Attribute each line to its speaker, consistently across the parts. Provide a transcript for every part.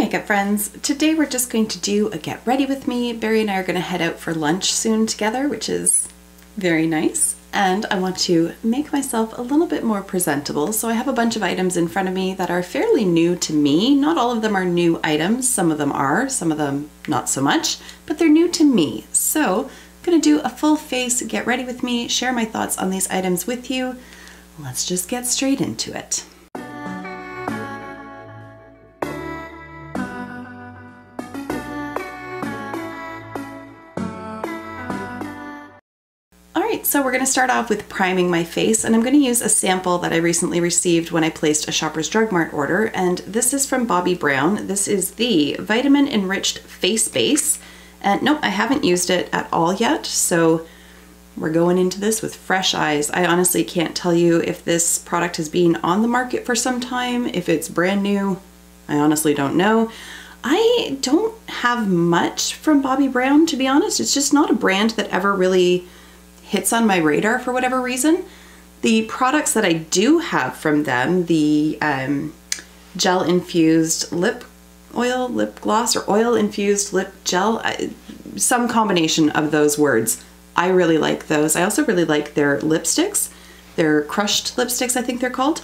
Speaker 1: makeup friends. Today we're just going to do a get ready with me. Barry and I are going to head out for lunch soon together, which is very nice. And I want to make myself a little bit more presentable. So I have a bunch of items in front of me that are fairly new to me. Not all of them are new items. Some of them are, some of them not so much, but they're new to me. So I'm going to do a full face get ready with me, share my thoughts on these items with you. Let's just get straight into it. So we're going to start off with priming my face and I'm going to use a sample that I recently received when I placed a Shoppers Drug Mart order and this is from Bobbi Brown. This is the Vitamin Enriched Face Base and nope, I haven't used it at all yet so we're going into this with fresh eyes. I honestly can't tell you if this product has been on the market for some time, if it's brand new. I honestly don't know. I don't have much from Bobbi Brown to be honest. It's just not a brand that ever really hits on my radar for whatever reason. The products that I do have from them, the um, gel infused lip oil, lip gloss, or oil infused lip gel, some combination of those words. I really like those. I also really like their lipsticks. They're crushed lipsticks, I think they're called.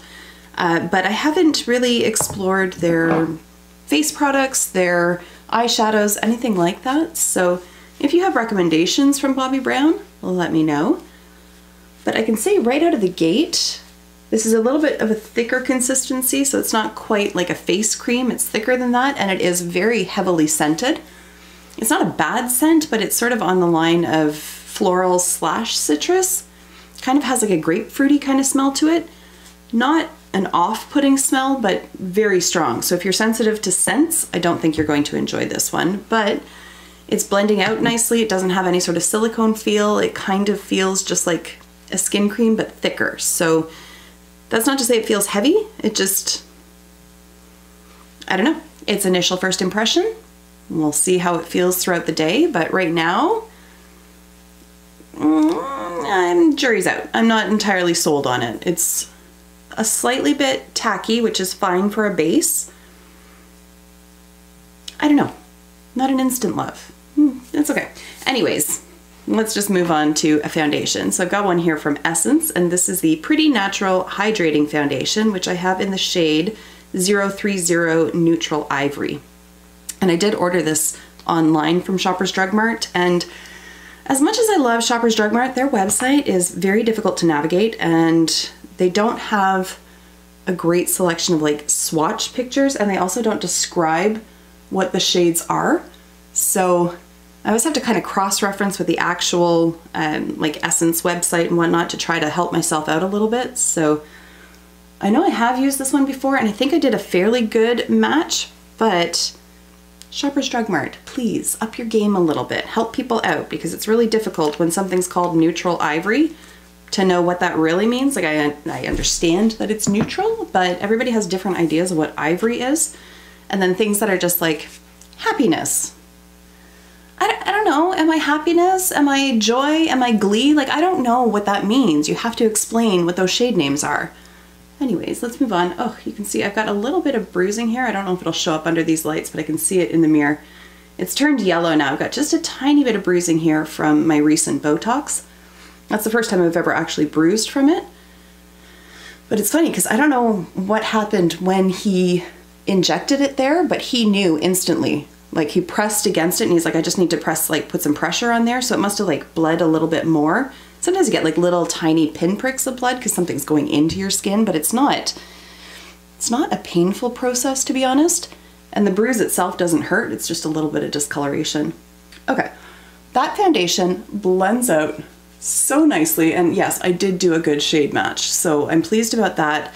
Speaker 1: Uh, but I haven't really explored their face products, their eyeshadows, anything like that. So if you have recommendations from Bobbi Brown, let me know. But I can say right out of the gate, this is a little bit of a thicker consistency, so it's not quite like a face cream, it's thicker than that, and it is very heavily scented. It's not a bad scent, but it's sort of on the line of floral slash citrus. Kind of has like a grapefruity kind of smell to it. Not an off-putting smell, but very strong. So if you're sensitive to scents, I don't think you're going to enjoy this one, but it's blending out nicely. It doesn't have any sort of silicone feel. It kind of feels just like a skin cream, but thicker. So that's not to say it feels heavy. It just, I don't know. It's initial first impression. We'll see how it feels throughout the day, but right now, mm, I'm jury's out. I'm not entirely sold on it. It's a slightly bit tacky, which is fine for a base. I don't know. Not an instant love. It's okay. Anyways, let's just move on to a foundation. So I've got one here from Essence, and this is the Pretty Natural Hydrating Foundation, which I have in the shade 030 Neutral Ivory. And I did order this online from Shoppers Drug Mart, and as much as I love Shoppers Drug Mart, their website is very difficult to navigate, and they don't have a great selection of like swatch pictures, and they also don't describe what the shades are. So I always have to kind of cross-reference with the actual um, like Essence website and whatnot to try to help myself out a little bit. So I know I have used this one before and I think I did a fairly good match, but Shoppers Drug Mart, please up your game a little bit. Help people out because it's really difficult when something's called neutral ivory to know what that really means. Like I, I understand that it's neutral, but everybody has different ideas of what ivory is. And then things that are just like happiness, I, I don't know. Am I happiness? Am I joy? Am I glee? Like, I don't know what that means. You have to explain what those shade names are. Anyways, let's move on. Oh, you can see I've got a little bit of bruising here. I don't know if it'll show up under these lights, but I can see it in the mirror. It's turned yellow now. I've got just a tiny bit of bruising here from my recent Botox. That's the first time I've ever actually bruised from it. But it's funny because I don't know what happened when he injected it there, but he knew instantly like he pressed against it and he's like, I just need to press, like put some pressure on there. So it must have like bled a little bit more. Sometimes you get like little tiny pinpricks of blood because something's going into your skin, but it's not, it's not a painful process to be honest. And the bruise itself doesn't hurt. It's just a little bit of discoloration. Okay, that foundation blends out so nicely. And yes, I did do a good shade match. So I'm pleased about that.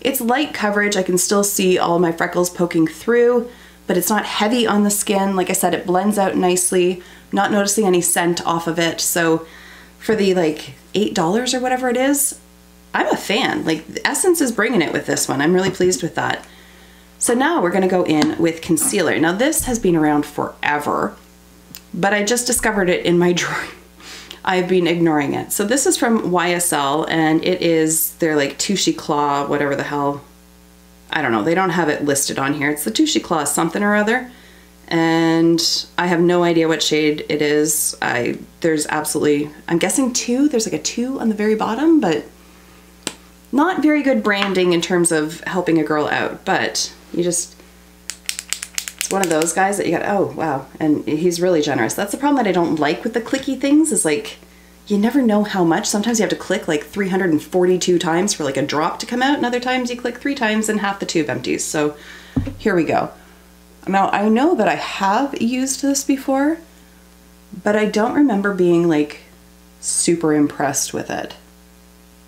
Speaker 1: It's light coverage. I can still see all my freckles poking through but it's not heavy on the skin. Like I said, it blends out nicely. not noticing any scent off of it. So for the like $8 or whatever it is, I'm a fan. Like Essence is bringing it with this one. I'm really pleased with that. So now we're gonna go in with concealer. Now this has been around forever, but I just discovered it in my drawer. I've been ignoring it. So this is from YSL and it is their like Touche Eclat, whatever the hell I don't know, they don't have it listed on here. It's the Touche Eclat something or other. And I have no idea what shade it is. I There's absolutely, I'm guessing two. There's like a two on the very bottom, but not very good branding in terms of helping a girl out. But you just, it's one of those guys that you got, oh, wow. And he's really generous. That's the problem that I don't like with the clicky things is like, you never know how much. Sometimes you have to click like 342 times for like a drop to come out, and other times you click three times and half the tube empties. So here we go. Now I know that I have used this before, but I don't remember being like super impressed with it,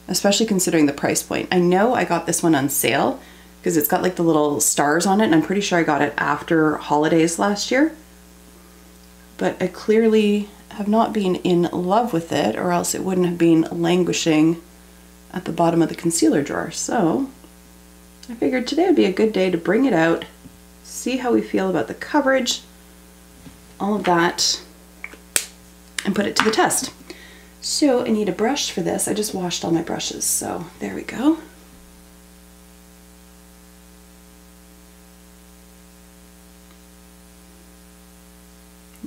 Speaker 1: especially considering the price point. I know I got this one on sale because it's got like the little stars on it, and I'm pretty sure I got it after holidays last year. But I clearly have not been in love with it or else it wouldn't have been languishing at the bottom of the concealer drawer. So I figured today would be a good day to bring it out, see how we feel about the coverage, all of that, and put it to the test. So I need a brush for this. I just washed all my brushes, so there we go.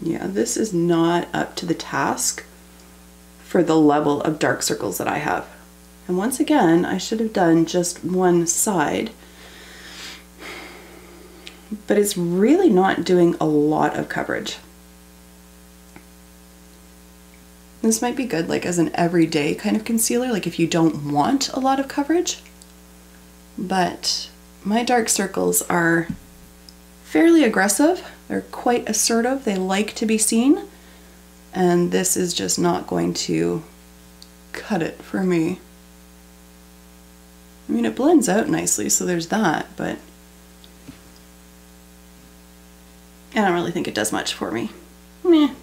Speaker 1: Yeah, this is not up to the task for the level of dark circles that I have. And once again, I should have done just one side, but it's really not doing a lot of coverage. This might be good like as an everyday kind of concealer, like if you don't want a lot of coverage. But my dark circles are fairly aggressive they're quite assertive. They like to be seen. And this is just not going to cut it for me. I mean, it blends out nicely, so there's that, but I don't really think it does much for me. Meh.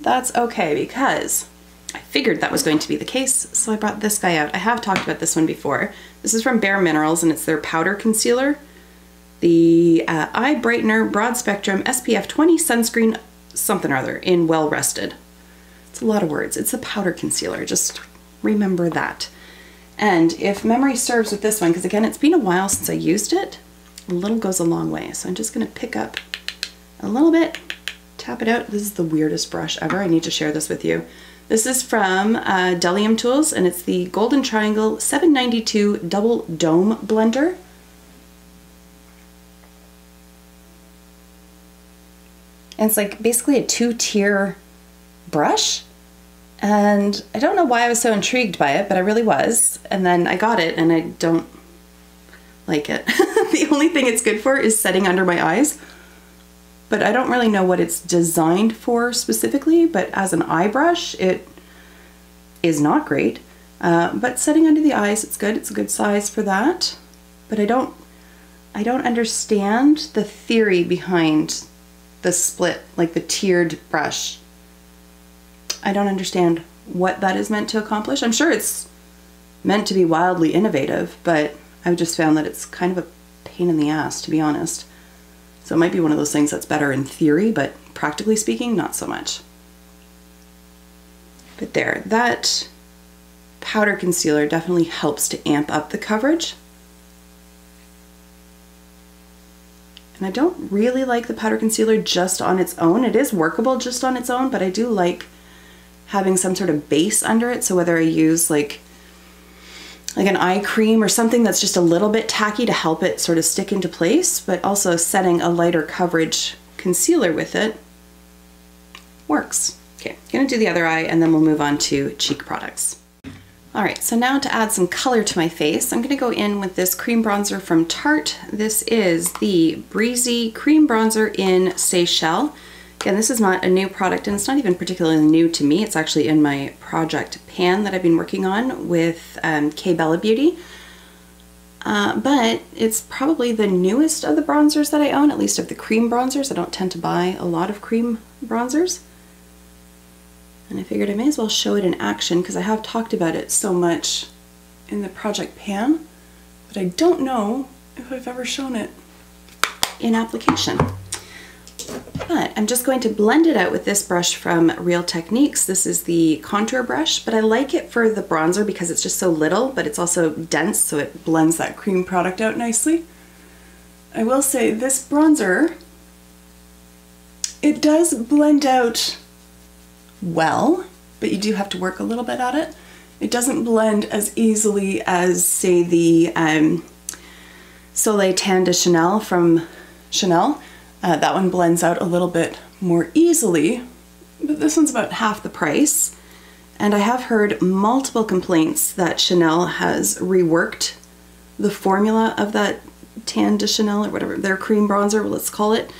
Speaker 1: That's okay because I figured that was going to be the case, so I brought this guy out. I have talked about this one before. This is from Bare Minerals and it's their powder concealer the uh, Eye Brightener Broad Spectrum SPF 20 Sunscreen something or other in Well Rested. It's a lot of words. It's a powder concealer. Just remember that. And if memory serves with this one, because again, it's been a while since I used it, a little goes a long way. So I'm just going to pick up a little bit, tap it out. This is the weirdest brush ever. I need to share this with you. This is from uh, Delium Tools, and it's the Golden Triangle 792 Double Dome Blender. And it's like basically a two tier brush. And I don't know why I was so intrigued by it, but I really was. And then I got it and I don't like it. the only thing it's good for is setting under my eyes. But I don't really know what it's designed for specifically, but as an eye brush, it is not great. Uh, but setting under the eyes, it's good. It's a good size for that. But I don't, I don't understand the theory behind the split, like the tiered brush. I don't understand what that is meant to accomplish. I'm sure it's meant to be wildly innovative, but I've just found that it's kind of a pain in the ass, to be honest. So it might be one of those things that's better in theory, but practically speaking, not so much. But there, that powder concealer definitely helps to amp up the coverage. And I don't really like the powder concealer just on its own. It is workable just on its own, but I do like having some sort of base under it. So whether I use like like an eye cream or something that's just a little bit tacky to help it sort of stick into place, but also setting a lighter coverage concealer with it works. Okay, gonna do the other eye and then we'll move on to cheek products. All right, so now to add some color to my face, I'm gonna go in with this cream bronzer from Tarte. This is the Breezy Cream Bronzer in Seychelles. Again, this is not a new product and it's not even particularly new to me. It's actually in my project pan that I've been working on with um, K Bella Beauty. Uh, but it's probably the newest of the bronzers that I own, at least of the cream bronzers. I don't tend to buy a lot of cream bronzers. And I figured I may as well show it in action because I have talked about it so much in the Project Pan, but I don't know if I've ever shown it in application. But I'm just going to blend it out with this brush from Real Techniques. This is the contour brush, but I like it for the bronzer because it's just so little, but it's also dense, so it blends that cream product out nicely. I will say this bronzer, it does blend out well, but you do have to work a little bit at it. It doesn't blend as easily as, say, the um, Soleil Tan de Chanel from Chanel. Uh, that one blends out a little bit more easily, but this one's about half the price. And I have heard multiple complaints that Chanel has reworked the formula of that Tan de Chanel or whatever, their cream bronzer, let's call it,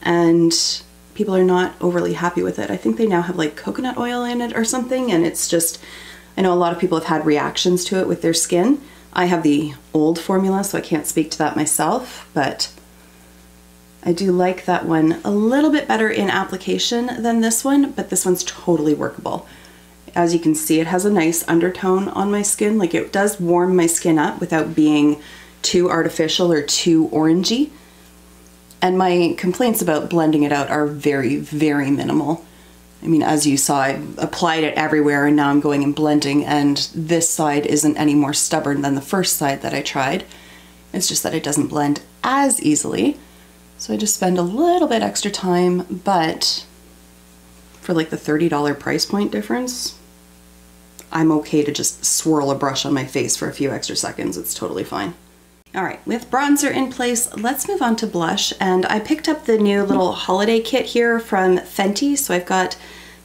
Speaker 1: and people are not overly happy with it. I think they now have like coconut oil in it or something, and it's just, I know a lot of people have had reactions to it with their skin. I have the old formula, so I can't speak to that myself, but I do like that one a little bit better in application than this one, but this one's totally workable. As you can see, it has a nice undertone on my skin. Like it does warm my skin up without being too artificial or too orangey. And my complaints about blending it out are very, very minimal. I mean, as you saw, I applied it everywhere and now I'm going and blending and this side isn't any more stubborn than the first side that I tried. It's just that it doesn't blend as easily. So I just spend a little bit extra time, but for like the $30 price point difference, I'm okay to just swirl a brush on my face for a few extra seconds. It's totally fine. All right, with bronzer in place, let's move on to blush. And I picked up the new little holiday kit here from Fenty. So I've got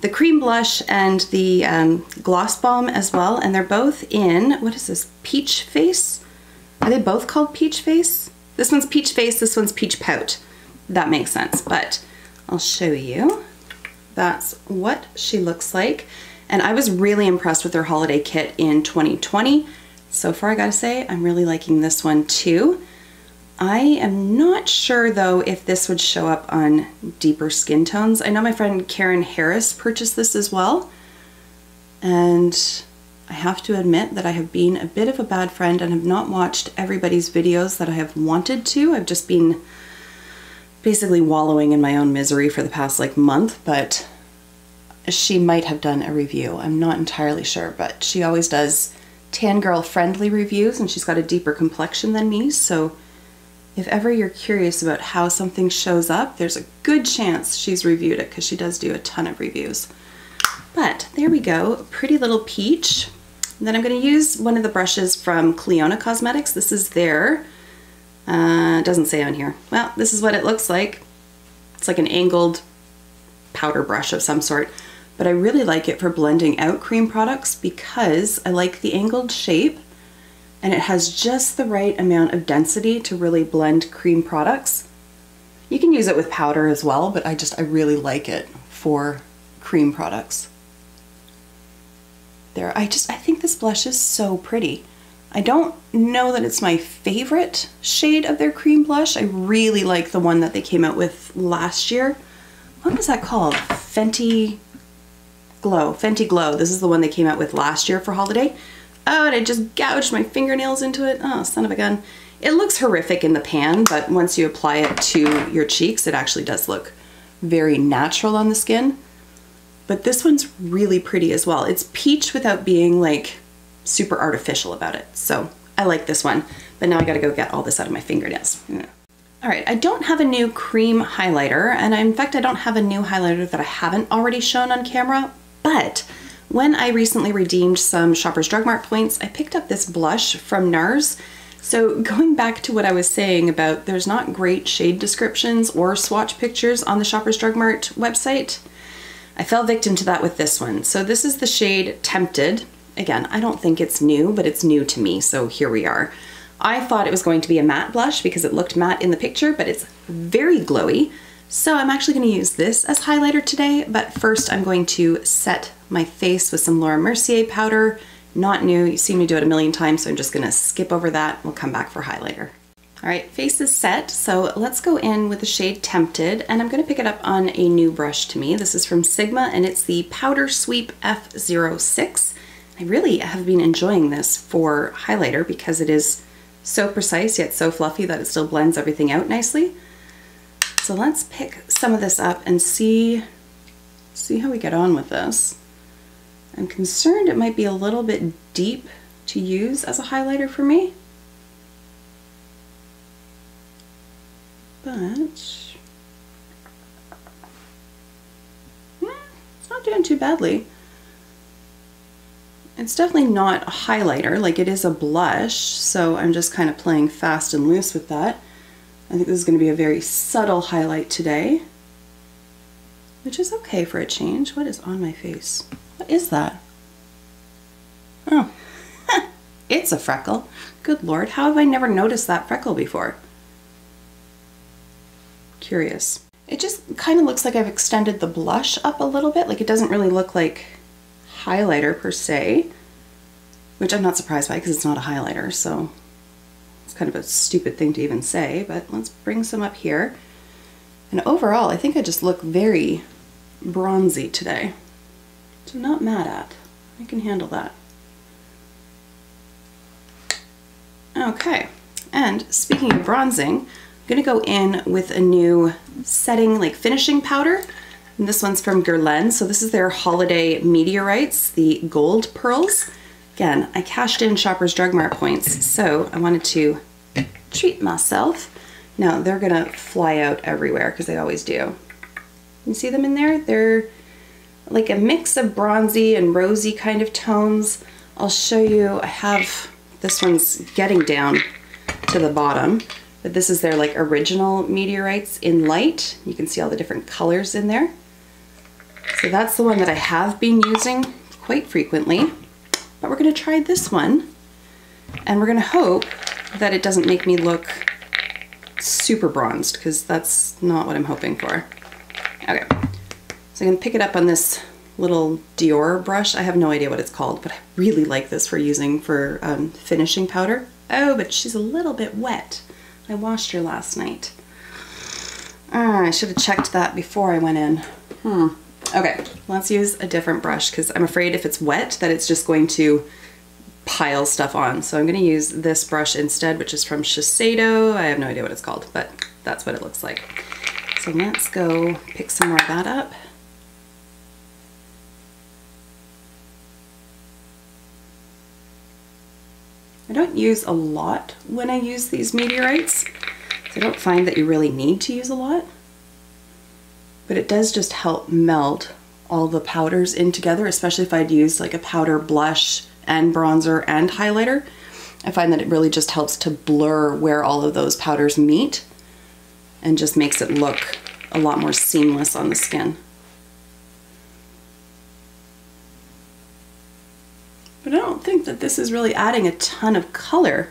Speaker 1: the cream blush and the um, gloss bomb as well. And they're both in, what is this, Peach Face? Are they both called Peach Face? This one's Peach Face, this one's Peach Pout. That makes sense, but I'll show you. That's what she looks like. And I was really impressed with their holiday kit in 2020. So far, I gotta say, I'm really liking this one too. I am not sure though if this would show up on deeper skin tones. I know my friend Karen Harris purchased this as well. And I have to admit that I have been a bit of a bad friend and have not watched everybody's videos that I have wanted to. I've just been basically wallowing in my own misery for the past like month, but she might have done a review. I'm not entirely sure, but she always does tan girl friendly reviews and she's got a deeper complexion than me. So if ever you're curious about how something shows up, there's a good chance she's reviewed it because she does do a ton of reviews. But there we go, pretty little peach. And then I'm going to use one of the brushes from Clionadh Cosmetics. This is their, uh, doesn't say on here. Well, this is what it looks like. It's like an angled powder brush of some sort. But I really like it for blending out cream products because I like the angled shape and it has just the right amount of density to really blend cream products. You can use it with powder as well, but I just, I really like it for cream products there. I just, I think this blush is so pretty. I don't know that it's my favorite shade of their cream blush. I really like the one that they came out with last year. What was that called? Fenty Glow. Fenty Glow. This is the one they came out with last year for holiday. Oh, and I just gouged my fingernails into it. Oh, son of a gun. It looks horrific in the pan, but once you apply it to your cheeks, it actually does look very natural on the skin. But this one's really pretty as well. It's peach without being like super artificial about it. So I like this one, but now I gotta go get all this out of my fingernails. All right, I don't have a new cream highlighter, and in fact, I don't have a new highlighter that I haven't already shown on camera, but when I recently redeemed some Shoppers Drug Mart points, I picked up this blush from NARS. So going back to what I was saying about there's not great shade descriptions or swatch pictures on the Shoppers Drug Mart website, I fell victim to that with this one. So this is the shade Tempted. Again, I don't think it's new, but it's new to me, so here we are. I thought it was going to be a matte blush because it looked matte in the picture, but it's very glowy. So I'm actually gonna use this as highlighter today, but first I'm going to set my face with some Laura Mercier powder. Not new, you've seen me do it a million times, so I'm just gonna skip over that. We'll come back for highlighter. All right, face is set, so let's go in with the shade Tempted, and I'm gonna pick it up on a new brush to me. This is from Sigma, and it's the Powder Sweep F06. I really have been enjoying this for highlighter because it is so precise yet so fluffy that it still blends everything out nicely. So let's pick some of this up and see, see how we get on with this. I'm concerned it might be a little bit deep to use as a highlighter for me. But hmm, it's not doing too badly. It's definitely not a highlighter, like it is a blush, so I'm just kind of playing fast and loose with that. I think this is going to be a very subtle highlight today, which is okay for a change. What is on my face? What is that? Oh, it's a freckle. Good lord, how have I never noticed that freckle before? Curious. It just kind of looks like I've extended the blush up a little bit. Like it doesn't really look like highlighter per se, which I'm not surprised by because it's not a highlighter. So kind of a stupid thing to even say, but let's bring some up here. And overall, I think I just look very bronzy today. So not mad at. I can handle that. Okay, and speaking of bronzing, I'm gonna go in with a new setting, like finishing powder. And this one's from Guerlain. So this is their holiday meteorites, the gold pearls. Again, I cashed in Shoppers Drug Mart points, so I wanted to treat myself. Now they're gonna fly out everywhere because they always do. You see them in there? They're like a mix of bronzy and rosy kind of tones. I'll show you, I have this one's getting down to the bottom, but this is their like original meteorites in light. You can see all the different colors in there. So that's the one that I have been using quite frequently, but we're gonna try this one and we're gonna hope that it doesn't make me look super bronzed because that's not what I'm hoping for. Okay, so I'm gonna pick it up on this little Dior brush. I have no idea what it's called, but I really like this for using for um, finishing powder. Oh, but she's a little bit wet. I washed her last night. Ah, I should have checked that before I went in. Hmm. Okay, let's use a different brush because I'm afraid if it's wet that it's just going to pile stuff on. So I'm going to use this brush instead, which is from Shiseido. I have no idea what it's called, but that's what it looks like. So let's go pick some more of that up. I don't use a lot when I use these meteorites. So I don't find that you really need to use a lot. But it does just help meld all the powders in together, especially if I'd use like a powder blush and bronzer and highlighter. I find that it really just helps to blur where all of those powders meet and just makes it look a lot more seamless on the skin. But I don't think that this is really adding a ton of color,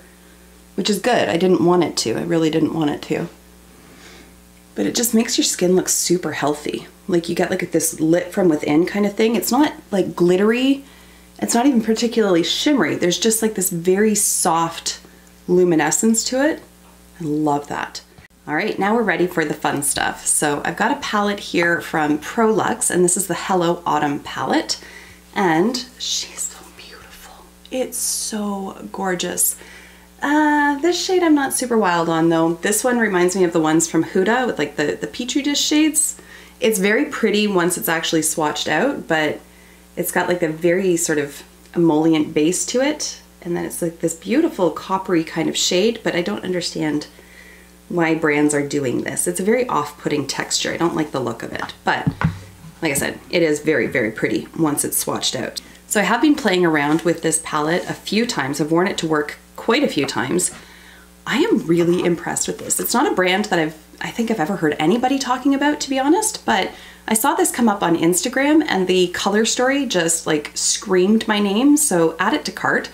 Speaker 1: which is good. I didn't want it to. I really didn't want it to. But it just makes your skin look super healthy. Like you get like this lit from within kind of thing. It's not like glittery. It's not even particularly shimmery. There's just like this very soft luminescence to it. I love that. All right, now we're ready for the fun stuff. So I've got a palette here from Prolux, and this is the Hello Autumn palette. And she's so beautiful. it's so gorgeous. Uh, this shade I'm not super wild on though. This one reminds me of the ones from Huda with like the, the Petri dish shades. It's very pretty once it's actually swatched out, but it's got like a very sort of emollient base to it. And then it's like this beautiful coppery kind of shade, but I don't understand why brands are doing this. It's a very off-putting texture. I don't like the look of it, but like I said, it is very, very pretty once it's swatched out. So I have been playing around with this palette a few times. I've worn it to work quite a few times. I am really impressed with this. It's not a brand that I've, I think I've ever heard anybody talking about, to be honest, but I saw this come up on Instagram and the color story just like screamed my name. So add it to cart.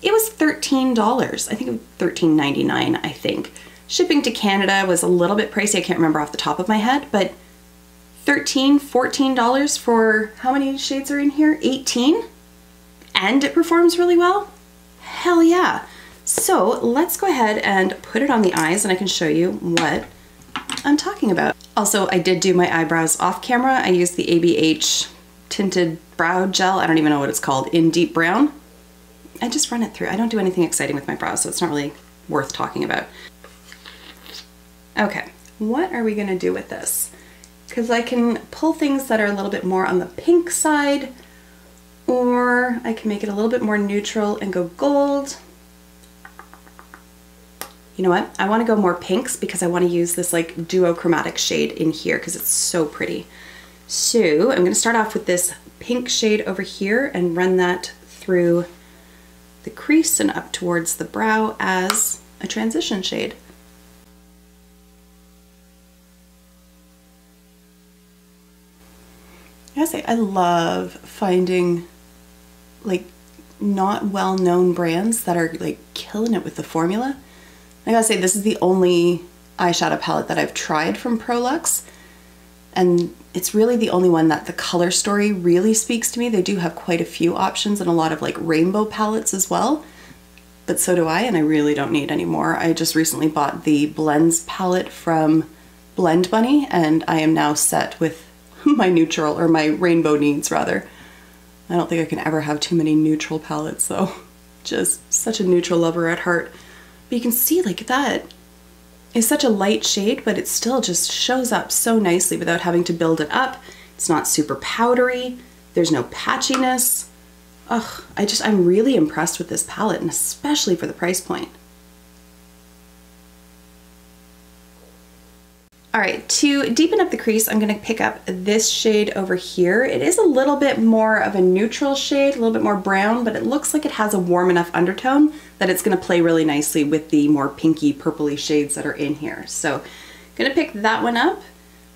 Speaker 1: It was $13. I think it was $13.99, I think. Shipping to Canada was a little bit pricey. I can't remember off the top of my head, but $13, $14 for how many shades are in here? 18? and it performs really well? Hell yeah. So let's go ahead and put it on the eyes and I can show you what I'm talking about. Also, I did do my eyebrows off camera. I used the ABH tinted brow gel. I don't even know what it's called, in deep brown. I just run it through. I don't do anything exciting with my brows, so it's not really worth talking about. Okay, what are we gonna do with this? Because I can pull things that are a little bit more on the pink side, or I can make it a little bit more neutral and go gold. You know what? I wanna go more pinks because I wanna use this like duochromatic shade in here because it's so pretty. So I'm gonna start off with this pink shade over here and run that through the crease and up towards the brow as a transition shade. I say, I love finding like not well-known brands that are like killing it with the formula. I gotta say, this is the only eyeshadow palette that I've tried from Prolux and it's really the only one that the color story really speaks to me. They do have quite a few options and a lot of like rainbow palettes as well, but so do I and I really don't need any more. I just recently bought the Blends palette from Blend Bunny and I am now set with my neutral or my rainbow needs rather. I don't think I can ever have too many neutral palettes though. Just such a neutral lover at heart. But you can see like that is such a light shade, but it still just shows up so nicely without having to build it up. It's not super powdery. There's no patchiness. Ugh, I just, I'm really impressed with this palette and especially for the price point. All right, to deepen up the crease, I'm gonna pick up this shade over here. It is a little bit more of a neutral shade, a little bit more brown, but it looks like it has a warm enough undertone that it's gonna play really nicely with the more pinky purpley shades that are in here. So I'm gonna pick that one up,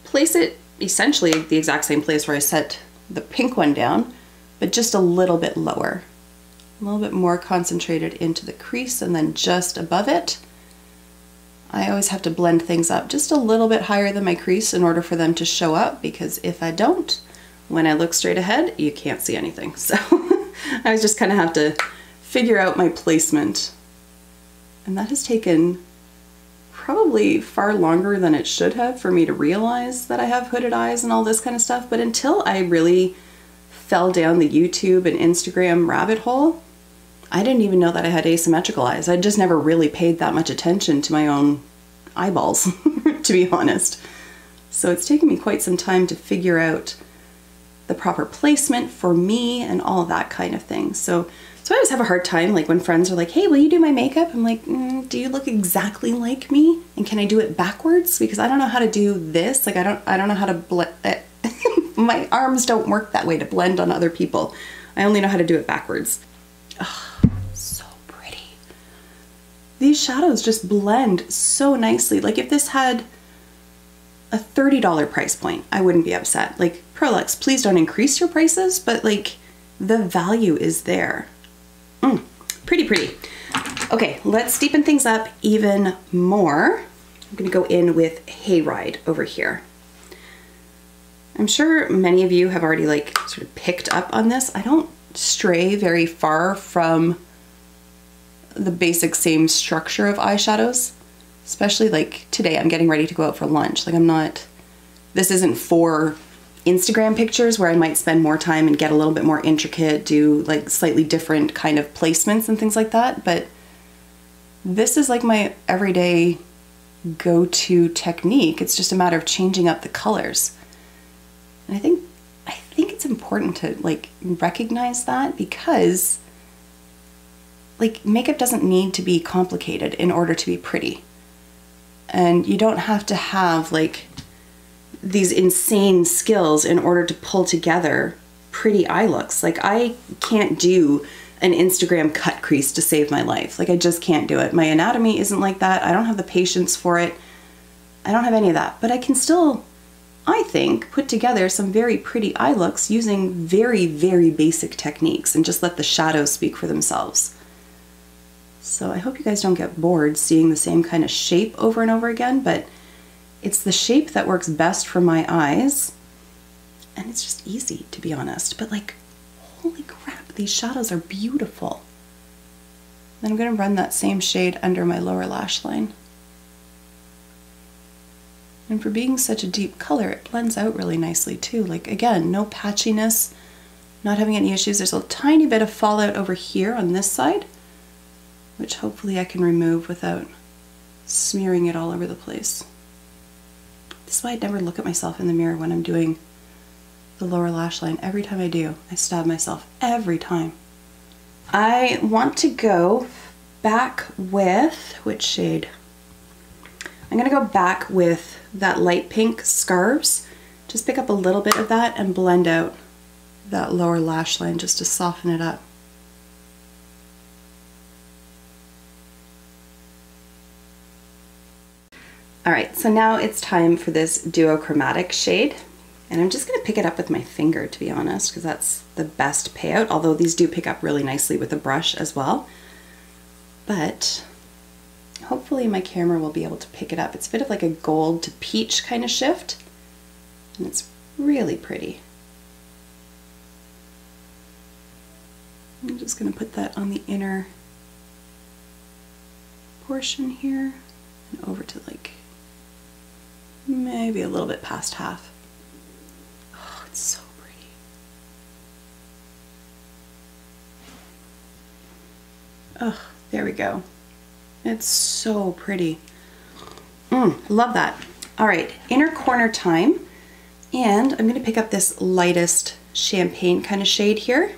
Speaker 1: place it essentially the exact same place where I set the pink one down, but just a little bit lower. A little bit more concentrated into the crease and then just above it. I always have to blend things up just a little bit higher than my crease in order for them to show up because if I don't, when I look straight ahead, you can't see anything. So I just kind of have to figure out my placement. And that has taken probably far longer than it should have for me to realize that I have hooded eyes and all this kind of stuff. But until I really fell down the YouTube and Instagram rabbit hole, I didn't even know that I had asymmetrical eyes. I just never really paid that much attention to my own eyeballs, to be honest. So it's taken me quite some time to figure out the proper placement for me and all that kind of thing. So, so I always have a hard time, like when friends are like, hey, will you do my makeup? I'm like, mm, do you look exactly like me? And can I do it backwards? Because I don't know how to do this. Like I don't, I don't know how to blend, my arms don't work that way to blend on other people. I only know how to do it backwards. Ugh. These shadows just blend so nicely. Like if this had a $30 price point, I wouldn't be upset. Like Prolux, please don't increase your prices, but like the value is there. Mm, pretty, pretty. Okay, let's deepen things up even more. I'm gonna go in with Hayride over here. I'm sure many of you have already like sort of picked up on this. I don't stray very far from the basic same structure of eyeshadows. Especially like today, I'm getting ready to go out for lunch. Like I'm not, this isn't for Instagram pictures where I might spend more time and get a little bit more intricate, do like slightly different kind of placements and things like that. But this is like my everyday go-to technique. It's just a matter of changing up the colors. And I think I think it's important to like recognize that because like makeup doesn't need to be complicated in order to be pretty. And you don't have to have like these insane skills in order to pull together pretty eye looks. Like I can't do an Instagram cut crease to save my life. Like I just can't do it. My anatomy isn't like that. I don't have the patience for it. I don't have any of that, but I can still I think, put together some very pretty eye looks using very, very basic techniques and just let the shadows speak for themselves. So I hope you guys don't get bored seeing the same kind of shape over and over again, but it's the shape that works best for my eyes. And it's just easy, to be honest. But like, holy crap, these shadows are beautiful. Then I'm gonna run that same shade under my lower lash line. And for being such a deep color, it blends out really nicely too. Like again, no patchiness, not having any issues. There's a tiny bit of fallout over here on this side, which hopefully I can remove without smearing it all over the place. This is why I never look at myself in the mirror when I'm doing the lower lash line. Every time I do, I stab myself. Every time. I want to go back with, which shade? I'm gonna go back with that light pink Scarves. Just pick up a little bit of that and blend out that lower lash line just to soften it up. All right, so now it's time for this duochromatic shade. And I'm just gonna pick it up with my finger, to be honest, because that's the best payout, although these do pick up really nicely with a brush as well. But hopefully my camera will be able to pick it up. It's a bit of like a gold to peach kind of shift, and it's really pretty. I'm just gonna put that on the inner portion here and over to like maybe a little bit past half. Oh, it's so pretty. Oh, there we go. It's so pretty. Mm, love that. All right, inner corner time. And I'm gonna pick up this lightest champagne kind of shade here.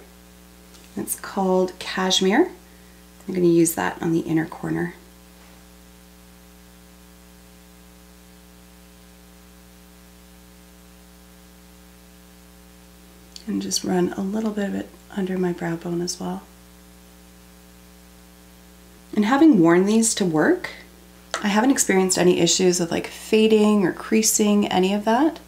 Speaker 1: It's called Cashmere. I'm gonna use that on the inner corner. And just run a little bit of it under my brow bone as well. And having worn these to work, I haven't experienced any issues with like fading or creasing, any of that.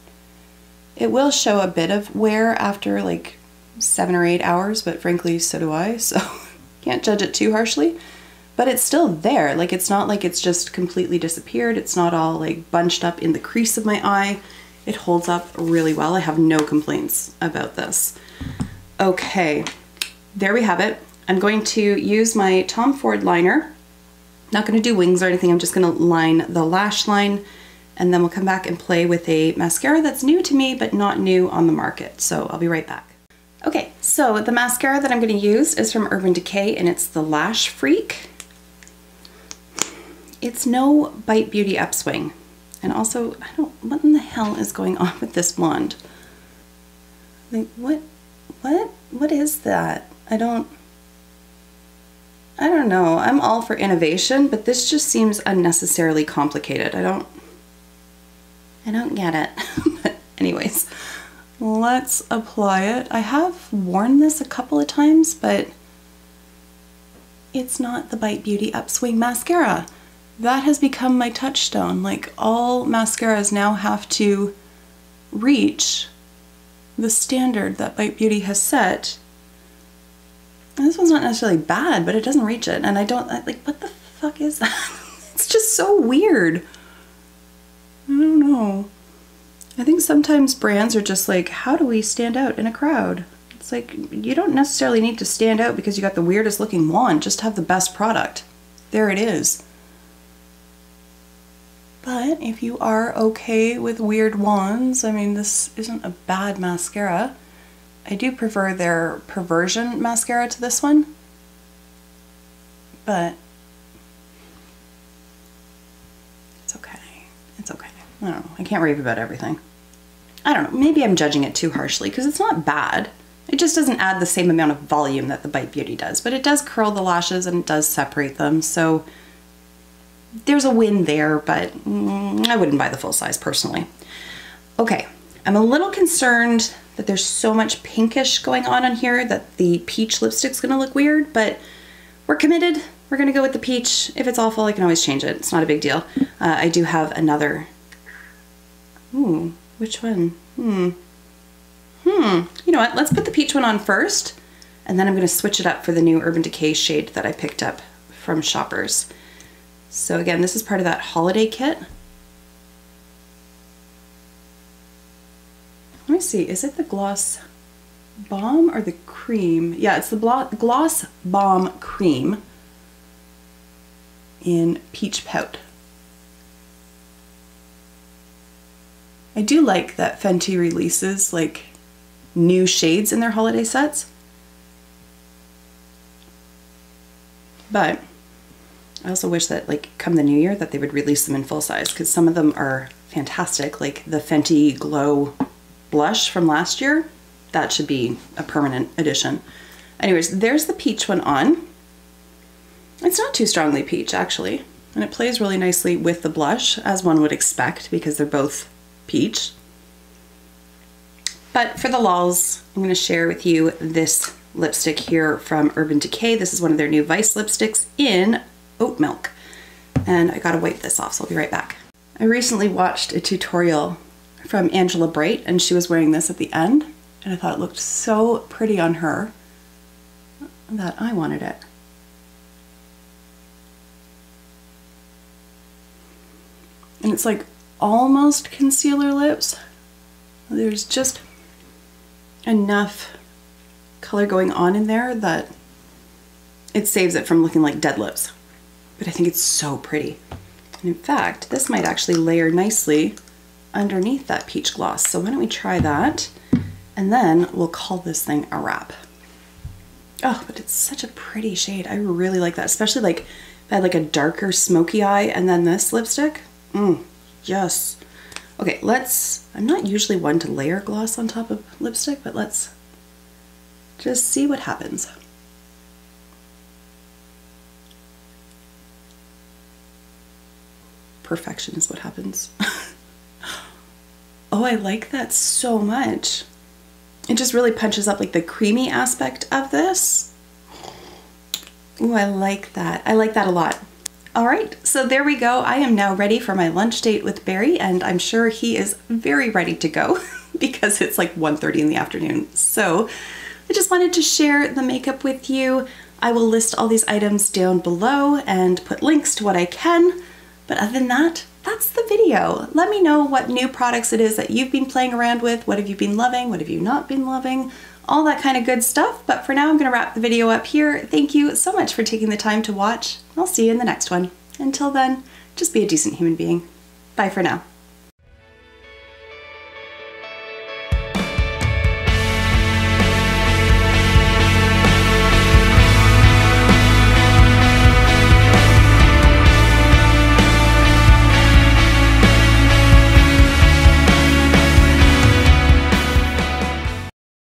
Speaker 1: It will show a bit of wear after like seven or eight hours, but frankly, so do I, so can't judge it too harshly. But it's still there. Like it's not like it's just completely disappeared. It's not all like bunched up in the crease of my eye. It holds up really well. I have no complaints about this. Okay, there we have it. I'm going to use my Tom Ford liner. Not gonna do wings or anything, I'm just gonna line the lash line and then we'll come back and play with a mascara that's new to me but not new on the market. So I'll be right back. Okay, so the mascara that I'm gonna use is from Urban Decay and it's the Lash Freak. It's no Bite Beauty Upswing. And also, I don't, what in the hell is going on with this blonde? Like, what, what, what is that? I don't, I don't know. I'm all for innovation, but this just seems unnecessarily complicated. I don't, I don't get it. but anyways, let's apply it. I have worn this a couple of times, but it's not the Bite Beauty Upswing Mascara that has become my touchstone. Like all mascaras now have to reach the standard that Bite Beauty has set. And this one's not necessarily bad, but it doesn't reach it. And I don't, like, what the fuck is that? it's just so weird. I don't know. I think sometimes brands are just like, how do we stand out in a crowd? It's like, you don't necessarily need to stand out because you got the weirdest looking wand, just have the best product. There it is. But if you are okay with weird wands, I mean, this isn't a bad mascara. I do prefer their Perversion mascara to this one. But it's okay. It's okay. I don't know. I can't rave about everything. I don't know. Maybe I'm judging it too harshly because it's not bad. It just doesn't add the same amount of volume that the Bite Beauty does, but it does curl the lashes and it does separate them. So there's a win there, but mm, I wouldn't buy the full size personally. Okay, I'm a little concerned that there's so much pinkish going on on here that the peach lipstick's gonna look weird, but we're committed. We're gonna go with the peach. If it's awful, I can always change it. It's not a big deal. Uh, I do have another. Ooh, which one? Hmm. Hmm. You know what? Let's put the peach one on first, and then I'm gonna switch it up for the new Urban Decay shade that I picked up from Shoppers. So again, this is part of that holiday kit. Let me see, is it the Gloss Bomb or the Cream? Yeah, it's the Gloss Bomb Cream in Peach Pout. I do like that Fenty releases like new shades in their holiday sets. But I also wish that like come the new year that they would release them in full size because some of them are fantastic. Like the Fenty Glow blush from last year, that should be a permanent addition. Anyways, there's the peach one on. It's not too strongly peach actually, and it plays really nicely with the blush as one would expect because they're both peach. But for the lols, I'm going to share with you this lipstick here from Urban Decay. This is one of their new Vice lipsticks in oat milk. And I gotta wipe this off, so I'll be right back. I recently watched a tutorial from Angela Bright and she was wearing this at the end and I thought it looked so pretty on her that I wanted it. And it's like almost concealer lips. There's just enough color going on in there that it saves it from looking like dead lips. But I think it's so pretty. And in fact, this might actually layer nicely underneath that peach gloss. So why don't we try that? And then we'll call this thing a wrap. Oh, but it's such a pretty shade. I really like that, especially like if I had like a darker smoky eye and then this lipstick. Mmm, yes. Okay, let's, I'm not usually one to layer gloss on top of lipstick, but let's just see what happens. Perfection is what happens. oh, I like that so much. It just really punches up like the creamy aspect of this. Oh, I like that. I like that a lot. All right, so there we go. I am now ready for my lunch date with Barry, and I'm sure he is very ready to go because it's like 1.30 in the afternoon. So I just wanted to share the makeup with you. I will list all these items down below and put links to what I can. But other than that, that's the video. Let me know what new products it is that you've been playing around with. What have you been loving? What have you not been loving? All that kind of good stuff. But for now, I'm gonna wrap the video up here. Thank you so much for taking the time to watch. I'll see you in the next one. Until then, just be a decent human being. Bye for now.